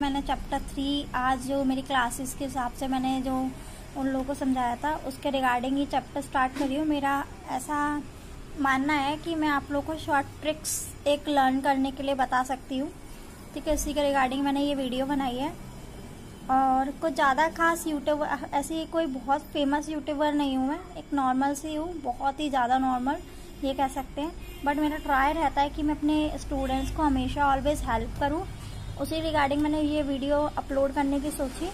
मैंने chapter three आज जो मेरी क्लासेस के हिसाब से मैंने जो उन लोगों को समझाया था, उसके रिगार्डिंग ये चैप्टर स्टार्ट करी हूँ। मेरा ऐसा मानना है कि मैं आप लोगों को शॉर्ट ट्रिक्स एक लर्न करने के लिए बता सकती हूँ। ठीक है, इसी के रिगार्डिंग मैंने ये वीडियो बनाई है। और कुछ ज़्यादा खास यूट्यूबर ऐसी कोई बहुत फ़ेमस यूट्यूबर नहीं हूँ मैं, एक नॉर्मल सी हूँ, बहुत ही ज़्यादा नॉर्मल ये कह सकते हैं। बट मेरा ट्राई रहता है कि मैं अपने स्टूडेंट्स को हमेशा ऑलवेज हेल्प करूँ। उसी रिगार्डिंग मैंने ये वीडियो अपलोड करने की सोची।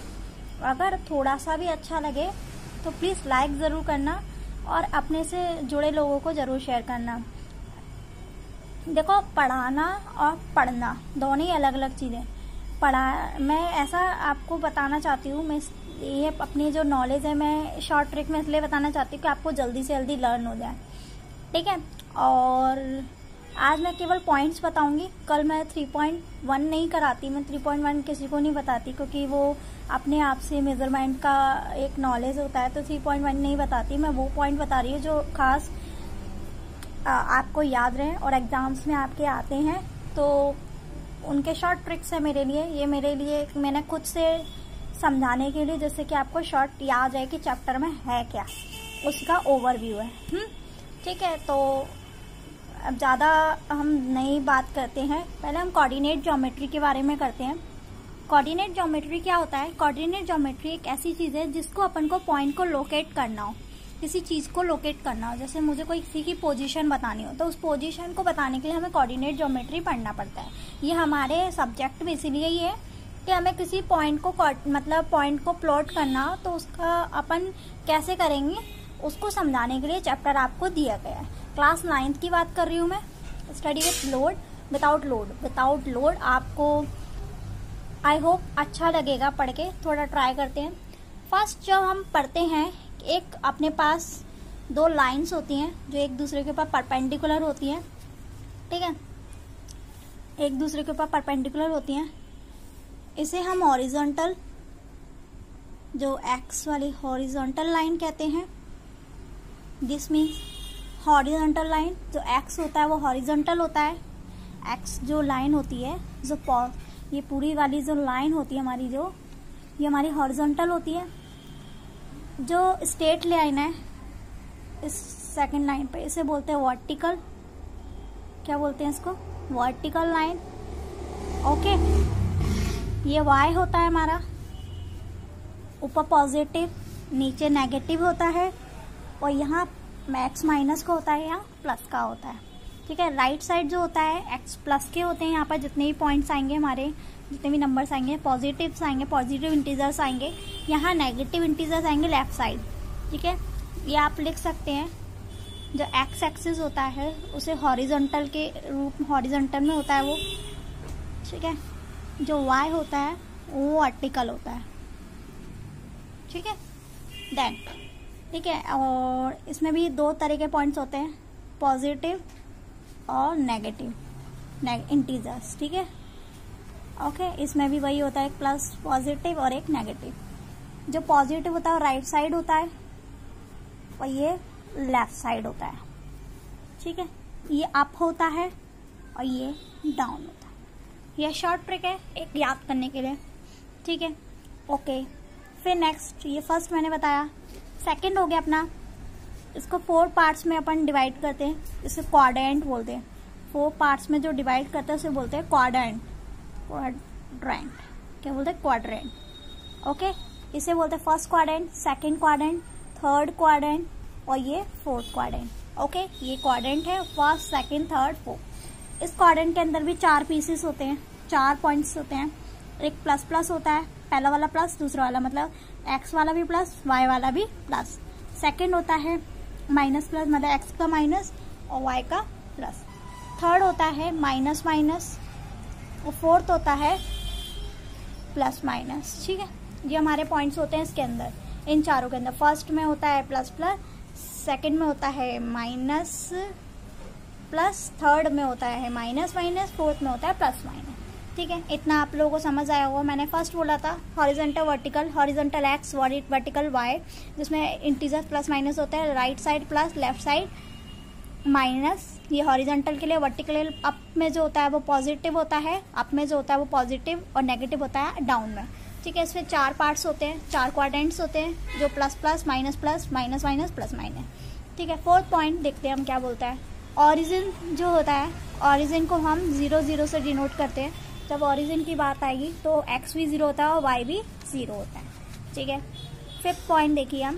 अगर थोड़ा सा भी अच्छा लगे तो प्लीज़ लाइक ज़रूर करना और अपने से जुड़े लोगों को ज़रूर शेयर करना। देखो, पढ़ाना और पढ़ना, दोनों ही अलग अलग चीज़ें। पढ़ा, मैं ऐसा आपको बताना चाहती हूँ, मैं ये अपनी जो नॉलेज है, मैं शॉर्ट ट्रिक में इसलिए बताना चाहती हूँ कि आपको जल्दी से जल्दी लर्न हो जाए। ठीक है? और आज मैं केवल पॉइंट्स बताऊँगी। कल मैं 3.1 नहीं कराती। मैं 3.1 किसी को नहीं बताती क्योंकि वो अपने आप से मेज़रमेंट का एक नॉलेज होता है तो 3.1 नहीं बताती। मैं वो पॉइंट बता रही हूँ जो खास आपको याद रहे और एग्ज़ाम्स में आपके आते हैं। तो उनके शॉर्ट ट्रिक्स है मेरे लिए। ये मेरे लिए मैंने खुद से समझाने के लिए, जैसे कि आपको शॉर्ट याद है कि चैप्टर में है क्या। उसका ओवरव्यू है। हम्म? ठीक है तो अब ज़्यादा हम नई बात करते हैं। पहले हम कोऑर्डिनेट ज्योमेट्री के बारे में करते हैं। कोऑर्डिनेट ज्योमेट्री क्या होता है? कोऑर्डिनेट ज्योमेट्री एक ऐसी चीज़ है जिसको अपन को पॉइंट को लोकेट करना हो। किसी चीज़ को लोकेट करना हो। जैसे मुझे कोई किसी की पोजीशन बतानी हो तो उस पोजीशन को बताने के लिए हमें कोऑर्डिनेट ज्योमेट्री पढ़ना पड़ता है। ये हमारे सब्जेक्ट में इसीलिए ही है कि हमें किसी पॉइंट को मतलब पॉइंट को प्लॉट करना हो तो उसका अपन कैसे करेंगे, उसको समझाने के लिए चैप्टर आपको दिया गया है। क्लास नाइन्थ की बात कर रही हूँ मैं। Study with load without load without load आपको आई होप अच्छा लगेगा पढ़ के, थोड़ा ट्राई करते हैं। फ़र्स्ट जब हम पढ़ते हैं, एक अपने पास दो लाइंस होती हैं, जो एक दूसरे के ऊपर परपेंडिकुलर होती हैं। ठीक है? एक दूसरे के ऊपर परपेंडिकुलर होती हैं। इसे हम हॉरिजॉन्टल जो एक्स वाली हॉरिजॉन्टल लाइन कहते हैं। दिस मीन्स हॉरिजॉन्टल लाइन जो एक्स होता है वो हॉरिजॉन्टल होता है। एक्स जो लाइन होती है, जो ये पूरी वाली जो लाइन होती है हमारी जो, ये हमारी हॉरिजॉन्टल होती है। जो स्टेट लाइन है, इस सेकंड लाइन पे, इसे बोलते हैं वर्टिकल क्या बोलते हैं इसको? वर्टिकल लाइन ओके ये वाई होता है हमारा। ऊपर पॉजिटिव नीचे नेगेटिव होता है। और यहाँ मैक्स माइनस का होता है या प्लस का होता है। ठीक है राइट साइड जो होता है एक्स प्लस के होते हैं, यहाँ पर जितने भी पॉइंट्स आएँगे हमारे, जितने भी नंबर्स आएँगे पॉजिटिव्स आएँगे पॉजिटिव इंटीजर्स आएँगे, यहाँ नेगेटिव इंटीजर्स आएँगे लेफ़्ट साइड ठीक है, ये आप लिख सकते हैं, जो एक्स एक्सिस होता है, उसे हॉरिजॉन्टल के रूप हॉरिजॉन्टल में होता है वो। ठीक है, जो वाई होता है, वो वर्टिकल होता है। ठीक है देन ठीक है, और इसमें भी दो तरह के पॉइंट्स होते हैं पॉजिटिव और नेगेटिव इंटीजर्स ठीक है? ओके इसमें भी वही होता है, एक प्लस पॉजिटिव और एक नेगेटिव जो पॉजिटिव होता है राइट साइड होता है और ये लेफ़्ट साइड होता है. ठीक है? ये अप होता है और ये डाउन होता है. यह शॉर्ट ट्रिक है, एक याद करने के लिए. ठीक है? ओके फिर नेक्स्ट ये फ़र्स्ट मैंने बताया सेकंड हो गया अपना। इसको फोर पार्ट्स में अपन डिवाइड करते हैं। इसे क्वाड्रेंट बोलते हैं। फोर पार्ट्स में जो डिवाइड करते हैं, उसे बोलते हैं क्वाड्रेंट क्वाड्रेंट क्या बोलते हैं? क्वाड्रेंट ओके इसे बोलते हैं first quadrant second quadrant third quadrant और ये फोर्थ क्वाड्रेंट ओके ये क्वाड्रेंट है फ़र्स्ट सेकेंड थर्ड फोर्थ इस क्वाड्रेंट के अंदर भी चार पीसेस होते हैं। चार पॉइंट्स होते हैं। एक प्लस प्लस होता है, पहला वाला प्लस दूसरा वाला मतलब एक्स वाला भी प्लस वाई वाला भी प्लस सेकेंड होता है माइनस प्लस मतलब एक्स का माइनस और वाई का प्लस थर्ड होता है माइनस माइनस और फोर्थ होता है प्लस माइनस ठीक है? ये हमारे पॉइंट्स होते हैं इसके अंदर. इन चारों के अंदर. फ़र्स्ट में होता है प्लस प्लस सेकंड में होता है माइनस प्लस थर्ड में होता है माइनस माइनस फोर्थ में होता है प्लस माइनस ठीक है? इतना आप लोगों को समझ आया होगा। मैंने फ़र्स्ट बोला था horizontal vertical horizontal X vertical Y जिसमें इंटीजर प्लस माइनस होता है right side plus left side minus ये हॉरिजेंटल के लिए वर्टिकल अप में जो होता है वो पॉजिटिव होता है अप में जो होता है वो पॉजिटिव और नेगेटिव होता है डाउन में। ठीक है, इसमें चार पार्ट्स होते हैं, चार क्वाड्रेंट्स होते हैं, जो plus plus minus plus minus minus plus minus ठीक है फोर्थ पॉइंट देखते हैं हम क्या बोलता है। ऑरिजिन जो होता है ऑरिजिन को हम ज़ीरो ज़ीरो से डिनोट करते हैं। जब ऑरिजिन की बात आएगी तो एक्स भी ज़ीरो होता है और वाई भी ज़ीरो होता है। ठीक है? फिफ्थ पॉइंट देखिए हम।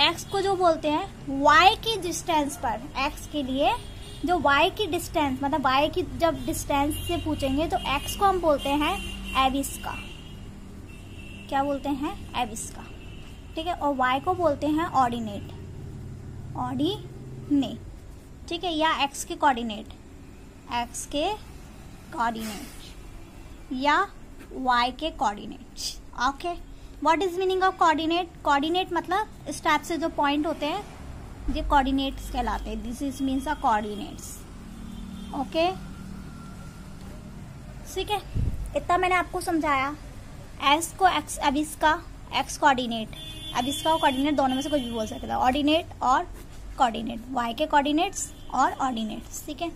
एक्स को जो बोलते हैं वाई की डिस्टेंस पर एक्स के लिए, जो वाई की डिस्टेंस मतलब वाई की जब डिस्टेंस से पूछेंगे तो एक्स को हम बोलते हैं एविस का क्या बोलते हैं? एविस का ठीक है? और वाई को बोलते हैं ऑर्डिनेट ऑर्डिनेट ठीक है? या एक्स के कोऑर्डिनेट एक्स के कोऑर्डिनेट या वाई के coordinate okay what is meaning of coordinate coordinate मतलब इस टाइप से जो पॉइंट होते हैं, ये कोऑर्डिनेट्स कहलाते हैं. This is means a coordinates okay ठीक है? इतना मैंने आपको समझाया. एस को एक्स अब इसका एक्स कोऑर्डिनेट अब इसका कोऑर्डिनेट दोनों में से कुछ भी बोल सकता है. ऑर्डिनेट और कोऑर्डिनेट वाई के कोऑर्डिनेट्स और ऑर्डिनेट्स ठीक है?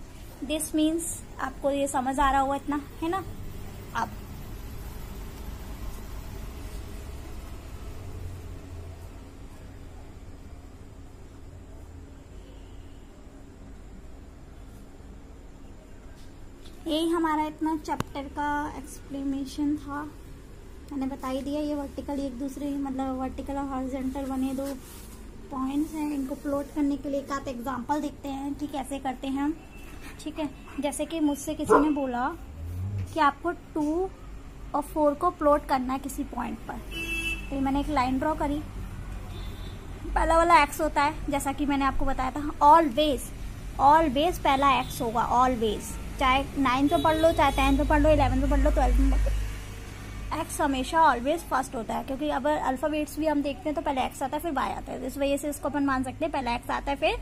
दिस मीन्स आपको ये समझ आ रहा होगा इतना, है ना? आप यही हमारा इतना चैप्टर का एक्सप्लेनेशन था। मैंने बता ही दिया, ये वर्टिकल एक दूसरे मतलब वर्टिकल और हॉरिजेंटल बने दो पॉइंट्स हैं। इनको प्लॉट करने के लिए एक आध एग्जांपल देखते हैं कि कैसे करते हैं हम। ठीक है? जैसे कि मुझसे किसी ने बोला कि आपको टू और फोर को प्लॉट करना है किसी पॉइंट पर। तो मैंने एक लाइन ड्रॉ करी। पहला वाला एक्स होता है, जैसा कि मैंने आपको बताया था ऑलवेज ऑलवेज पहला एक्स होगा ऑलवेज चाहे नाइन्थ में पढ़ लो, चाहे टेंथ में पढ़ लो इलेवेंथ में पढ़ लो ट्वेल्थ में एक्स हमेशा ऑलवेज फ़र्स्ट होता है, क्योंकि अगर अल्फाबेट्स भी हम देखते हैं तो पहले एक्स आता है, फिर बाय आता है। इस वजह से इसको अपन मान सकते हैं, पहला एक्स आता है, फिर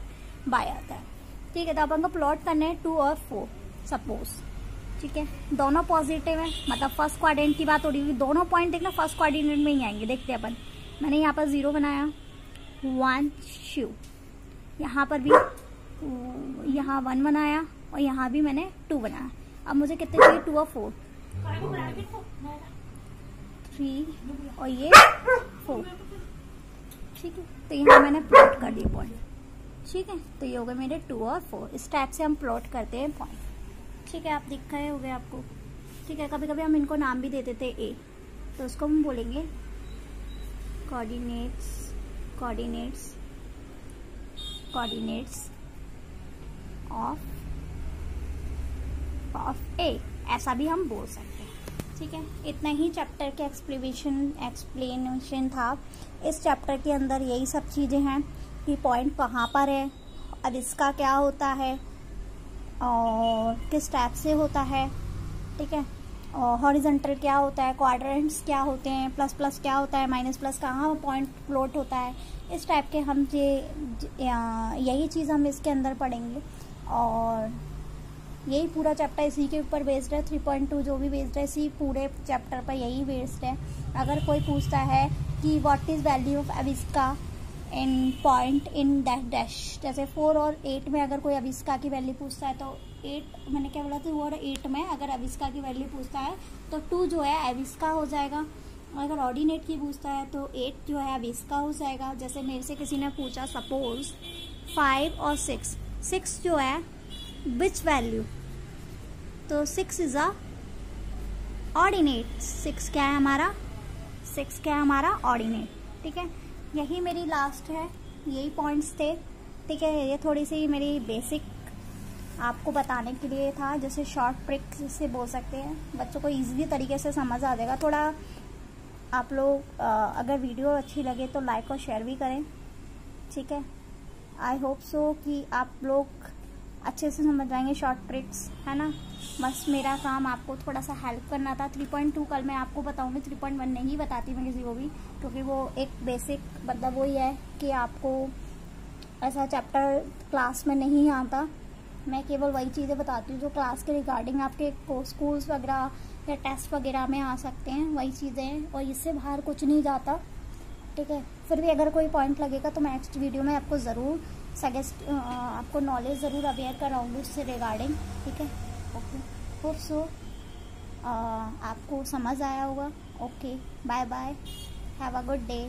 बाय आता है। ठीक है तो अपन को प्लॉट करना है टू और फोर सपोज़ ठीक है? दोनों पॉजिटिव है मतलब फ़र्स्ट क्वाड्रेंट की बात हो रही है दोनों पॉइंट देखना फ़र्स्ट क्वाड्रेंट में ही आएँगे। देखते हैं अपन। मैंने यहाँ पर ज़ीरो बनाया। वन शू यहाँ पर भी, यहाँ वन बनाया और यहाँ भी मैंने टू बनाया। अब मुझे कितने चाहिए? टू और फोर थ्री और ये फोर ठीक है? तो यहाँ मैंने प्लॉट कर दिया पॉइंट ठीक है? तो ये हो गए मेरे टू और फोर इस टाइप से हम प्लॉट करते हैं पॉइंट ठीक है, आप दिख हो गए आपको। ठीक है कभी कभी हम इनको नाम भी दे देते ए तो उसको हम बोलेंगे coordinates coordinates coordinates of of a ऐसा भी हम बोल सकते हैं। ठीक है? इतना ही चैप्टर के एक्सप्लेनेशन एक्सप्लेनेशन था। इस चैप्टर के अंदर यही सब चीज़ें हैं। कि पॉइंट कहाँ पर है। अब इसका क्या होता है? और किस टाइप से होता है? ठीक है? और हॉरिजेंटल क्या होता है? क्वाड्रेंट्स क्या होते हैं? प्लस प्लस क्या होता है? माइनस प्लस कहाँ पॉइंट प्लॉट होता है? इस टाइप के हम ये यही चीज़ हम इसके अंदर पढ़ेंगे। और यही पूरा चैप्टर इसी के ऊपर बेस्ड है। 3.2 जो भी बेस्ड है, इसी पूरे चैप्टर पर यही बेस्ड है। अगर कोई पूछता है कि what is value of Avishka in point in dash dash जैसे फोर और एट में अगर कोई अविस्का की वैल्यू पूछता है तो एट मैंने क्या बोला था वो और एट में अगर अविस्का की वैल्यू पूछता है तो टू जो है अविस्का हो जाएगा। अगर ऑर्डिनेट की पूछता है तो एट जो है अविस्का हो जाएगा। जैसे मेरे से किसी ने पूछा सपोज़ फाइव और सिक्स सिक्स जो है बिच वैल्यू तो six is a ordinate six क्या है हमारा? सिक्स क्या है हमारा? ऑर्डिनेट ठीक है? यही मेरी लास्ट है। यही पॉइंट्स थे। ठीक है, ये थोड़ी सी मेरी बेसिक आपको बताने के लिए था, जैसे शॉर्ट ट्रिक से बोल सकते हैं। बच्चों को इजीली तरीके से समझ आ जाएगा। थोड़ा आप लोग अगर वीडियो अच्छी लगे तो लाइक और शेयर भी करें। ठीक है? आई होप सो कि आप लोग अच्छे से समझ जाएँगे शॉर्ट ट्रिक्स है ना? बस मेरा काम आपको थोड़ा सा हेल्प करना था। 3.2 कल मैं आपको बताऊँगी 3.1 नहीं बताती मैं किसी को भी, क्योंकि वो एक बेसिक मतलब वही है कि आपको ऐसा चैप्टर क्लास में नहीं आता। मैं केवल वही चीज़ें बताती हूँ जो क्लास के रिगार्डिंग आपके स्कूल्स वगैरह या टेस्ट वगैरह में आ सकते हैं, वही चीज़ें और इससे बाहर कुछ नहीं जाता। ठीक है? फिर भी अगर कोई पॉइंट लगेगा तो मैं नेक्स्ट वीडियो में आपको ज़रूर सजेस्ट आपको नॉलेज ज़रूर अवेयर कराऊँगी उससे रिगार्डिंग ठीक है? ओके होप सो आपको समझ आया होगा. Okay bye bye have a good day